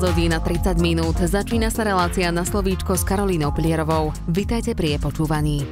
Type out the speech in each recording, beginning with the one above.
hodín a 30 minút. Začína sa relácia na slovíčko s Karolínou Pilierovou. Vitajte pri jej počúvaní.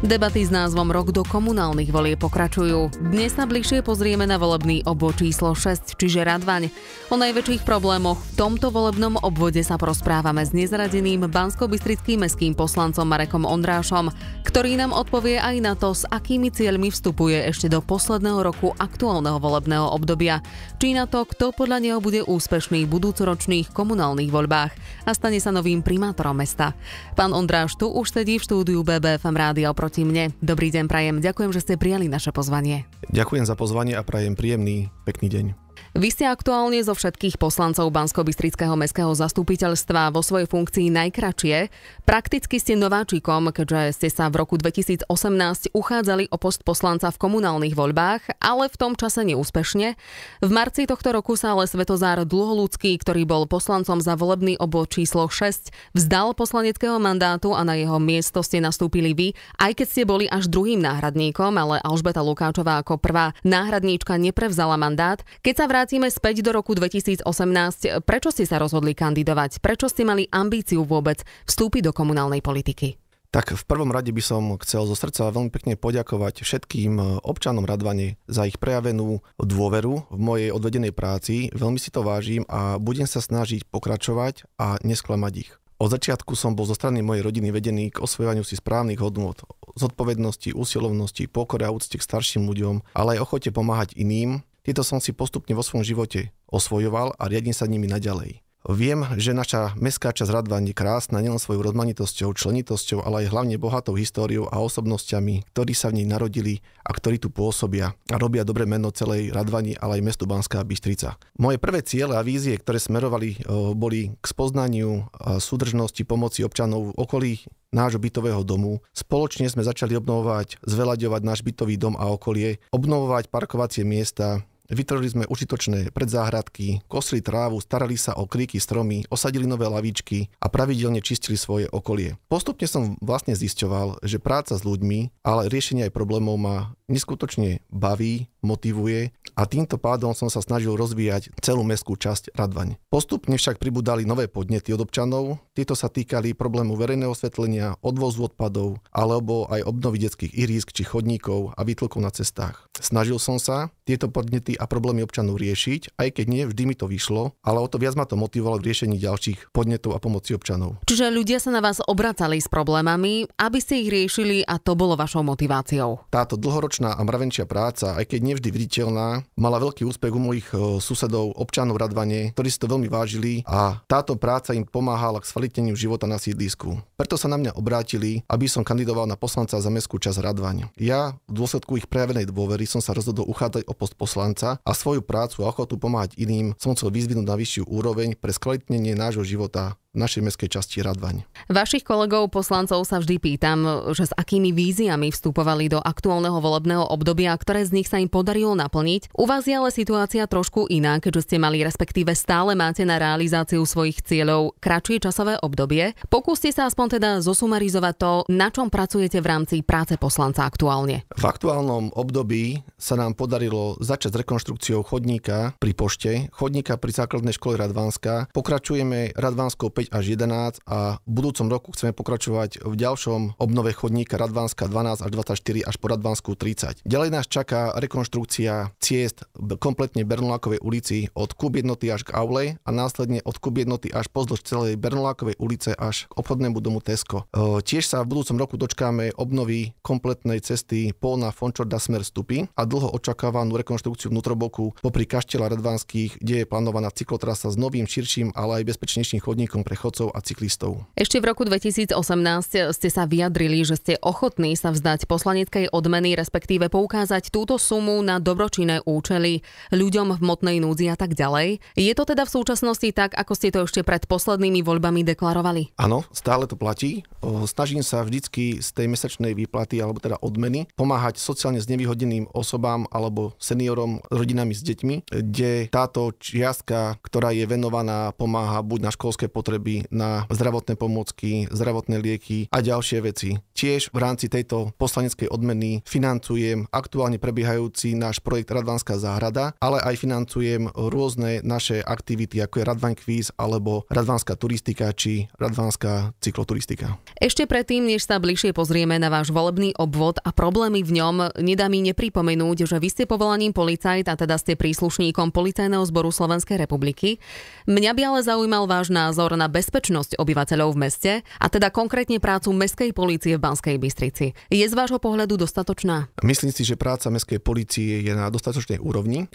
Debaty s názvom Rok do komunálnych volie pokračujú. Dnes sa bližšie pozrieme na volebný obvod číslo 6, čiže Radvaň. O najväčších problémoch v tomto volebnom obvode sa porozprávame s nezradeným bansko-bystrickým meským poslancom Marekom Ondrášom, ktorý nám odpovie aj na to, s akými cieľmi vstupuje ešte do posledného roku aktuálneho volebného obdobia, či na to, kto podľa neho bude úspešný v budúcoročných komunálnych voľbách a stane sa novým primátorom mesta. Pán Ondráš tu už sedí v štúdiu BBFM Rádia proti mne. Dobrý deň, Prajem. Ďakujem, že ste prijali naše pozvanie. Ďakujem za pozvanie a prajem príjemný, pekný deň. Vy ste aktuálne zo všetkých poslancov Bansko-Bystrického mestského zastupiteľstva vo svojej funkcii najkračšie. Prakticky ste nováčikom, keďže ste sa v roku 2018 uchádzali o post poslanca v komunálnych voľbách, ale v tom čase neúspešne. V marci tohto roku sa ale Svetozár Dlholudský, ktorý bol poslancom za volebný obvod číslo 6, vzdal poslaneckého mandátu a na jeho miesto ste nastúpili vy, aj keď ste boli až druhým náhradníkom, ale Alžbeta Lukáčová ako prvá náhradníčka neprevzala mandát. Keď sa vrátime späť do roku 2018, prečo ste sa rozhodli kandidovať? Prečo ste mali ambíciu vôbec vstúpiť do komunálnej politiky? Tak v prvom rade by som chcel zo srdca veľmi pekne poďakovať všetkým občanom Radvane za ich prejavenú dôveru v mojej odvedenej práci. Veľmi si to vážim a budem sa snažiť pokračovať a nesklamať ich. Od začiatku som bol zo strany mojej rodiny vedený k osvojovaniu si správnych hodnôt, zodpovednosti, úsilovnosti, pokore a úcte k starším ľuďom, ale aj ochote pomáhať iným, tieto som si postupne vo svojom živote osvojoval a riadím sa nimi naďalej. Viem, že naša mestská časť Radvaň je krásna nielen svojou rozmanitosťou, členitosťou, ale aj hlavne bohatou históriou a osobnosťami, ktorí sa v nej narodili a ktorí tu pôsobia a robia dobre meno celej Radvani, ale aj mestu Banská Bystrica. Moje prvé ciele a vízie, ktoré smerovali, boli k spoznaniu súdržnosti pomoci občanov v okolí nášho bytového domu. Spoločne sme začali obnovovať, zveľaďovať náš bytový dom a okolie, obnovovať parkovacie miesta, Vytvorili sme užitočné predzáhradky, kosli trávu, starali sa o kríky stromy, osadili nové lavičky a pravidelne čistili svoje okolie. Postupne som vlastne zisťoval, že práca s ľuďmi, ale riešenie aj problémov ma neskutočne baví, motivuje a týmto pádom som sa snažil rozvíjať celú mestskú časť Radvaň. Postupne však pribudali nové podnety od občanov, tieto sa týkali problému verejného osvetlenia, odvozu odpadov alebo aj obnovy detských irísk či chodníkov a výtlkov na cestách. Snažil som sa tieto podnety a problémy občanov riešiť, aj keď nie vždy mi to vyšlo, ale o to viac ma to motivovalo k riešení ďalších podnetov a pomoci občanov. Čiže ľudia sa na vás obracali s problémami, aby ste ich riešili a to bolo vašou motiváciou. Táto dlhoročná a mravenčia práca, aj keď nevždy viditeľná, mala veľký úspech u mojich e, susedov, občanov Radvane, ktorí si to veľmi vážili a táto práca im pomáhala k sfalitneniu života na sídlisku. Preto sa na mňa obrátili, aby som kandidoval na poslanca za mestskú časť Radvaň. Ja v dôsledku ich prejavenej dôvery som sa rozhodol uchádzať o post poslanca a svoju prácu a ochotu pomáhať iným som chcel vyzvinúť na vyššiu úroveň pre skvalitnenie nášho života našej mestskej časti Radvaň. Vašich kolegov poslancov sa vždy pýtam, že s akými víziami vstupovali do aktuálneho volebného obdobia, ktoré z nich sa im podarilo naplniť. U vás je ale situácia trošku iná, keďže ste mali respektíve stále máte na realizáciu svojich cieľov kratšie časové obdobie. Pokúste sa aspoň teda zosumarizovať to, na čom pracujete v rámci práce poslanca aktuálne. V aktuálnom období sa nám podarilo začať s rekonštrukciou chodníka pri pošte, chodníka pri základnej škole Radvánska. Pokračujeme Radvánskou 5 až 11 a v budúcom roku chceme pokračovať v ďalšom obnove chodníka Radvánska 12 až 24 až po Radvánsku 30. Ďalej nás čaká rekonštrukcia ciest kompletne Bernolákovej ulici od Kub jednoty až k Aule a následne od Kub jednoty až pozdĺž celej Bernolákovej ulice až k obchodnému domu Tesco. E, tiež sa v budúcom roku dočkáme obnovy kompletnej cesty Polna Fončorda smer Stupy a dlho očakávanú rekonštrukciu vnútroboku popri kaštela Radvánskych, kde je plánovaná cyklotrasa s novým, širším, ale aj bezpečnejším chodníkom pre chodcov a cyklistov. Ešte v roku 2018 ste sa vyjadrili, že ste ochotní sa vzdať poslaneckej odmeny, respektíve poukázať túto sumu na dobročinné účely ľuďom v motnej núdzi a tak ďalej. Je to teda v súčasnosti tak, ako ste to ešte pred poslednými voľbami deklarovali? Áno, stále to platí. Snažím sa vždycky z tej mesačnej výplaty alebo teda odmeny pomáhať sociálne znevýhodneným osobám alebo seniorom, rodinami s deťmi, kde táto čiastka, ktorá je venovaná, pomáha buď na školské potreby potreby na zdravotné pomôcky, zdravotné lieky a ďalšie veci. Tiež v rámci tejto poslaneckej odmeny financujem aktuálne prebiehajúci náš projekt Radvanská záhrada, ale aj financujem rôzne naše aktivity, ako je Radvan Quiz alebo Radvanská turistika či Radvanská cykloturistika. Ešte predtým, než sa bližšie pozrieme na váš volebný obvod a problémy v ňom, nedá mi nepripomenúť, že vy ste povolaním policajt a teda ste príslušníkom Policajného zboru Slovenskej republiky. Mňa by ale zaujímal váš názor na bezpečnosť obyvateľov v meste a teda konkrétne prácu Mestskej policie v Banskej Bystrici. Je z vášho pohľadu dostatočná? Myslím si, že práca Mestskej policie je na dostatočnej úrovni.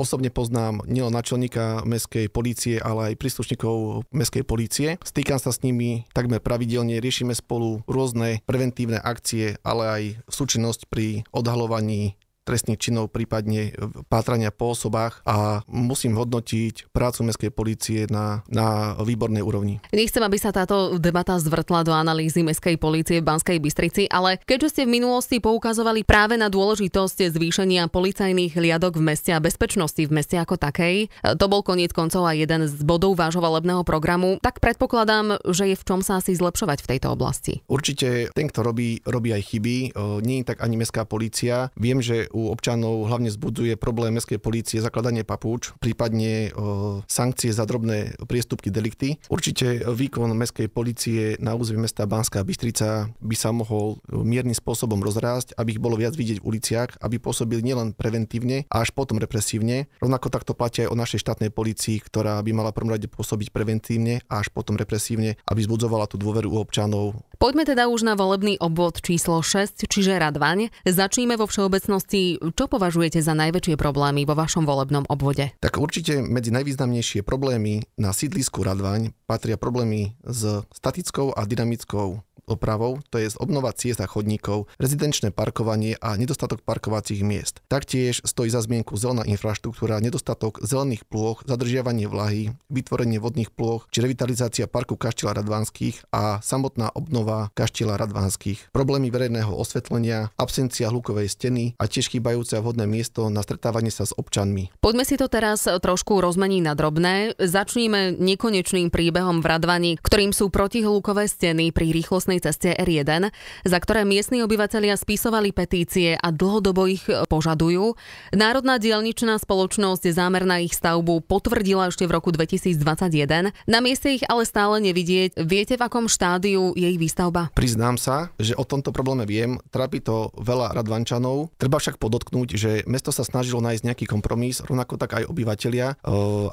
Osobne poznám nielen načelníka Mestskej policie, ale aj príslušníkov Mestskej policie. Stýkam sa s nimi takmer pravidelne, riešime spolu rôzne preventívne akcie, ale aj súčinnosť pri odhalovaní trestných činov, prípadne pátrania po osobách a musím hodnotiť prácu mestskej policie na, na výbornej úrovni. Nechcem, aby sa táto debata zvrtla do analýzy mestskej policie v Banskej Bystrici, ale keďže ste v minulosti poukazovali práve na dôležitosť zvýšenia policajných hliadok v meste a bezpečnosti v meste ako takej, to bol koniec koncov aj jeden z bodov vášho volebného programu, tak predpokladám, že je v čom sa asi zlepšovať v tejto oblasti. Určite ten, kto robí, robí aj chyby. Nie je tak ani mestská policia. Viem, že u občanov hlavne zbudzuje problém mestskej polície zakladanie papúč, prípadne o, sankcie za drobné priestupky, delikty. Určite výkon mestskej policie na území mesta Banská Bystrica by sa mohol miernym spôsobom rozrásť, aby ich bolo viac vidieť v uliciach, aby pôsobili nielen preventívne, a až potom represívne. Rovnako takto platí aj o našej štátnej policii, ktorá by mala prvom rade pôsobiť preventívne a až potom represívne, aby zbudzovala tú dôveru u občanov. Poďme teda už na volebný obvod číslo 6, čiže Radvaň. Začníme vo všeobecnosti čo považujete za najväčšie problémy vo vašom volebnom obvode? Tak určite medzi najvýznamnejšie problémy na sídlisku Radvaň patria problémy s statickou a dynamickou opravou, to je obnova ciest a chodníkov, rezidenčné parkovanie a nedostatok parkovacích miest. Taktiež stojí za zmienku zelená infraštruktúra, nedostatok zelených plôch, zadržiavanie vlahy, vytvorenie vodných plôch či revitalizácia parku Kaštila Radvanských a samotná obnova Kaštila Radvanských. Problémy verejného osvetlenia, absencia hlukovej steny a tiež chýbajúce vhodné miesto na stretávanie sa s občanmi. Poďme si to teraz trošku rozmeniť na drobné. Začníme nekonečným príbehom v Radvani, ktorým sú protihlukové steny pri rýchlostnej ceste R1, za ktoré miestni obyvateľia spisovali petície a dlhodobo ich požadujú. Národná dielničná spoločnosť zámer na ich stavbu potvrdila ešte v roku 2021. Na mieste ich ale stále nevidieť. Viete, v akom štádiu je ich výstavba? Priznám sa, že o tomto probléme viem. Trápi to veľa radvančanov. Treba však podotknúť, že mesto sa snažilo nájsť nejaký kompromis, rovnako tak aj obyvateľia.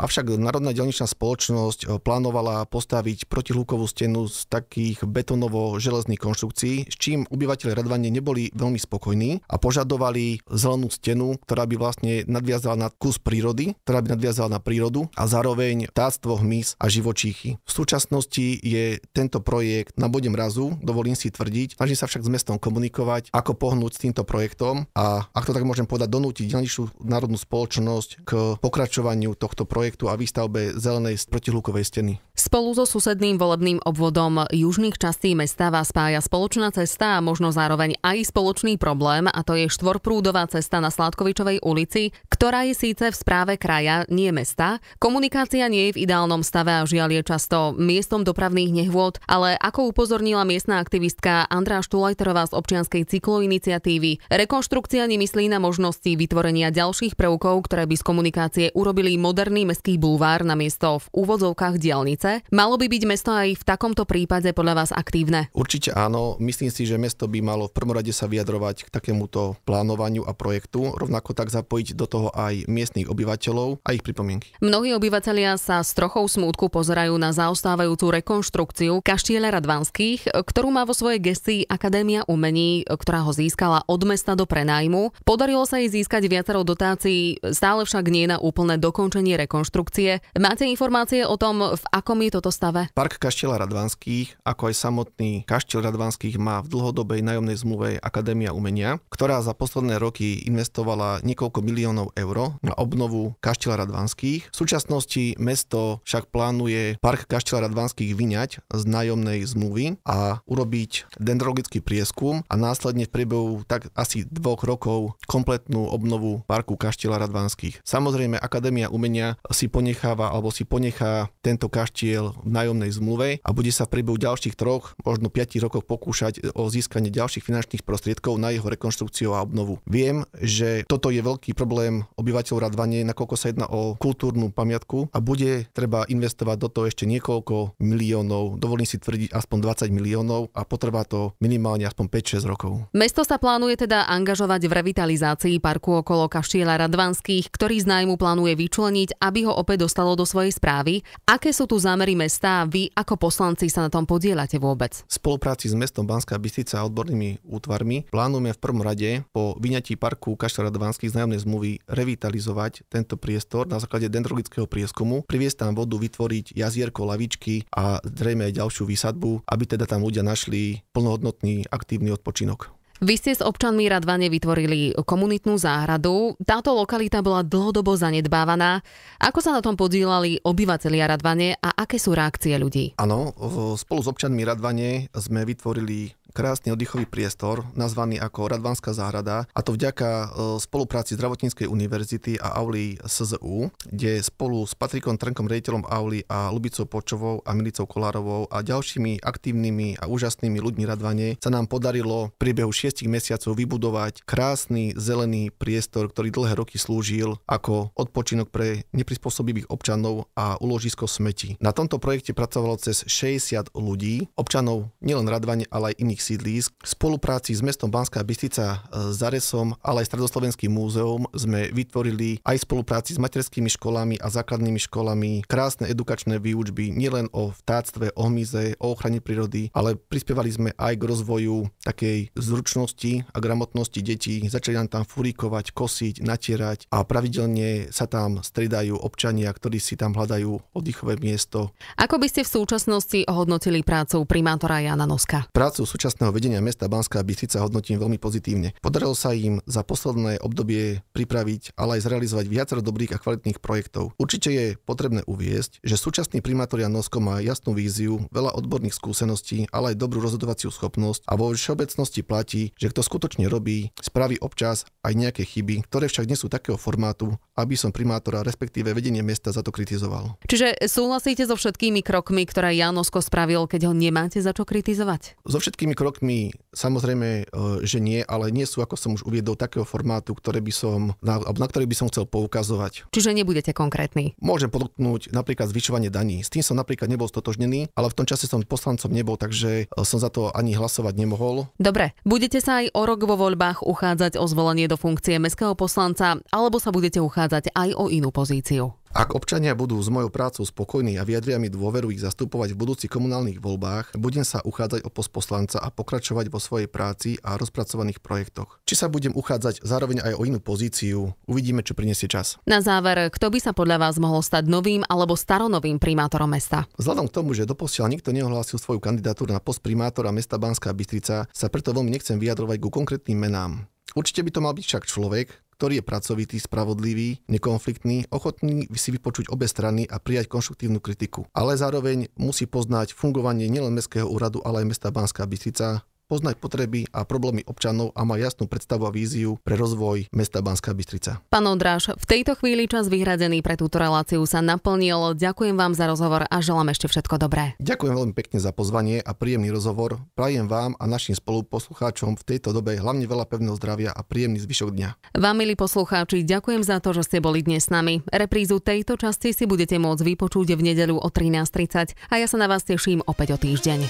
Avšak Národná dielničná spoločnosť plánovala postaviť protihlúkovú stenu z takých betonovo železných konštrukcií, s čím obyvateľe Radvane neboli veľmi spokojní a požadovali zelenú stenu, ktorá by vlastne nadviazala na kus prírody, ktorá by nadviazala na prírodu a zároveň táctvo, hmyz a živočíchy. V súčasnosti je tento projekt na bode mrazu, dovolím si tvrdiť, snaží sa však s mestom komunikovať, ako pohnúť s týmto projektom a ak to tak môžem povedať, donútiť ďalšiu národnú spoločnosť k pokračovaniu tohto projektu a výstavbe zelenej protihlukovej steny. Spolu so susedným volebným obvodom južných častí mesta vás spája spoločná cesta a možno zároveň aj spoločný problém a to je štvorprúdová cesta na Sládkovičovej ulici, ktorá je síce v správe kraja, nie mesta. Komunikácia nie je v ideálnom stave a žiaľ je často miestom dopravných nehôd, ale ako upozornila miestna aktivistka Andrá Štulajterová z občianskej cykloiniciatívy, rekonštrukcia nemyslí na možnosti vytvorenia ďalších prvkov, ktoré by z komunikácie urobili moderný mestský bulvár na miesto v úvodzovkách diálnice. Malo by byť mesto aj v takomto prípade podľa vás aktívne? Určite áno. Myslím si, že mesto by malo v prvom rade sa vyjadrovať k takémuto plánovaniu a projektu, rovnako tak zapojiť do toho aj miestnych obyvateľov a ich pripomienky. Mnohí obyvateľia sa s trochou smútku pozerajú na zaostávajúcu rekonštrukciu Kaštieľa Radvanských, ktorú má vo svojej gestii Akadémia umení, ktorá ho získala od mesta do prenájmu. Podarilo sa jej získať viacero dotácií, stále však nie na úplné dokončenie rekonštrukcie. Máte informácie o tom, v akom je toto stave? Park Kaštela Radvanských, ako aj samotný Kaštiel Radvanských má v dlhodobej nájomnej zmluve Akadémia umenia, ktorá za posledné roky investovala niekoľko miliónov eur na obnovu Kaštela Radvanských. V súčasnosti mesto však plánuje Park Kaštela Radvanských vyňať z nájomnej zmluvy a urobiť dendrologický prieskum a následne v priebehu tak asi dvoch rokov kompletnú obnovu parku Kaštieľa Radvanských. Samozrejme, Akadémia umenia si ponecháva alebo si ponechá tento kaštiel v nájomnej zmluve a bude sa v priebehu ďalších troch, možno 5 rokov pokúšať o získanie ďalších finančných prostriedkov na jeho rekonštrukciu a obnovu. Viem, že toto je veľký problém obyvateľov Radvane, nakoľko sa jedná o kultúrnu pamiatku a bude treba investovať do toho ešte niekoľko miliónov, dovolím si tvrdiť aspoň 20 miliónov a potrvá to minimálne aspoň 5-6 rokov. Mesto sa plánuje teda angažovať v revitalizácii parku okolo Kaštieľa Radvanských, ktorý z nájmu plánuje vyčleniť, aby ho opäť dostalo do svojej správy. Aké sú tu zámery mesta a vy ako poslanci sa na tom podielate vôbec? V spolupráci s mestom Banská Bystrica a odbornými útvarmi plánujeme v prvom rade po vyňatí parku Kaštieľa Radvanských z nájomnej zmluvy revitalizovať tento priestor na základe dendrologického prieskumu, priviesť tam vodu, vytvoriť jazierko, lavičky a zrejme aj ďalšiu výsadbu, aby teda tam ľudia našli plnohodnotný aktívny odpočinok. Vy ste s občanmi Radvane vytvorili komunitnú záhradu. Táto lokalita bola dlhodobo zanedbávaná. Ako sa na tom podielali obyvatelia Radvane a aké sú reakcie ľudí? Áno, spolu s občanmi Radvane sme vytvorili krásny oddychový priestor, nazvaný ako Radvanská záhrada, a to vďaka e, spolupráci Zdravotníckej univerzity a Auli SZU, kde spolu s Patrikom Trnkom, rejiteľom Auli a Lubicou Počovou a Milicou Kolárovou a ďalšími aktívnymi a úžasnými ľuďmi Radvane sa nám podarilo v priebehu 6 mesiacov vybudovať krásny zelený priestor, ktorý dlhé roky slúžil ako odpočinok pre neprispôsobivých občanov a uložisko smeti. Na tomto projekte pracovalo cez 60 ľudí, občanov nielen Radvane, ale aj iných sídlísk. V spolupráci s mestom Banská Bystrica, e, s Zaresom, ale aj Stredoslovenským múzeum sme vytvorili aj spolupráci s materskými školami a základnými školami krásne edukačné výučby nielen o vtáctve, o hmyze, o ochrane prírody, ale prispievali sme aj k rozvoju takej zručnosti a gramotnosti detí. Začali nám tam furíkovať, kosiť, natierať a pravidelne sa tam stridajú občania, ktorí si tam hľadajú oddychové miesto. Ako by ste v súčasnosti ohodnotili prácu primátora Jana Noska? Prácu súčasnosti súčasného vedenia mesta Banská Bystrica hodnotím veľmi pozitívne. Podarilo sa im za posledné obdobie pripraviť, ale aj zrealizovať viacero dobrých a kvalitných projektov. Určite je potrebné uviesť, že súčasný primátor Jan Nosko má jasnú víziu, veľa odborných skúseností, ale aj dobrú rozhodovaciu schopnosť a vo všeobecnosti platí, že kto skutočne robí, spraví občas aj nejaké chyby, ktoré však nie sú takého formátu, aby som primátora, respektíve vedenie mesta za to kritizoval. Čiže súhlasíte so všetkými krokmi, ktoré Janosko spravil, keď ho nemáte za čo kritizovať? So všetkými krokmi samozrejme, e, že nie, ale nie sú, ako som už uviedol, takého formátu, ktoré by som, na, na ktorý by som chcel poukazovať. Čiže nebudete konkrétny? Môžem podotknúť napríklad zvyšovanie daní. S tým som napríklad nebol stotožnený, ale v tom čase som poslancom nebol, takže e, som za to ani hlasovať nemohol. Dobre, budete sa aj o rok vo voľbách uchádzať o zvolenie do funkcie mestského poslanca, alebo sa budete uchádzať aj o inú pozíciu? Ak občania budú s mojou prácou spokojní a vyjadria mi dôveru ich zastupovať v budúcich komunálnych voľbách, budem sa uchádzať o post poslanca a pokračovať vo svojej práci a rozpracovaných projektoch. Či sa budem uchádzať zároveň aj o inú pozíciu, uvidíme, čo prinesie čas. Na záver, kto by sa podľa vás mohol stať novým alebo staronovým primátorom mesta? Vzhľadom k tomu, že doposiaľ nikto neohlásil svoju kandidatúru na post primátora mesta Banská Bystrica, sa preto veľmi nechcem vyjadrovať ku konkrétnym menám. Určite by to mal byť však človek, ktorý je pracovitý, spravodlivý, nekonfliktný, ochotný si vypočuť obe strany a prijať konštruktívnu kritiku. Ale zároveň musí poznať fungovanie nielen Mestského úradu, ale aj mesta Banská Bystrica, poznať potreby a problémy občanov a má jasnú predstavu a víziu pre rozvoj mesta Banská Bystrica. Pán Odráž, v tejto chvíli čas vyhradený pre túto reláciu sa naplnil. Ďakujem vám za rozhovor a želám ešte všetko dobré. Ďakujem veľmi pekne za pozvanie a príjemný rozhovor. Prajem vám a našim spoluposlucháčom v tejto dobe hlavne veľa pevného zdravia a príjemný zvyšok dňa. Vám, milí poslucháči, ďakujem za to, že ste boli dnes s nami. Reprízu tejto časti si budete môcť vypočuť v nedeľu o 13.30 a ja sa na vás teším opäť o týždeň.